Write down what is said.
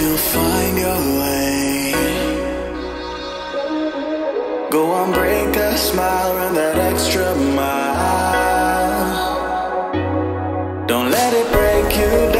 you'll find your way. Go on, break a smile, run that extra mile. Don't let it break you down.